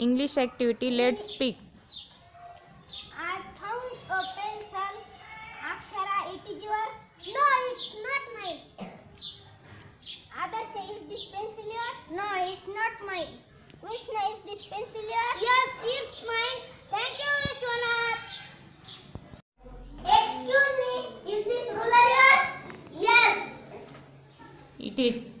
English activity. Let's speak. I found a pencil. Akshara, it is yours. No, it's not mine. Adarsh, is this pencil yours? No, it's not mine. Krishna, is this pencil yours? Yes, it's mine. Thank you, Vishwanath. Excuse me, is this ruler yours? Yes. It is.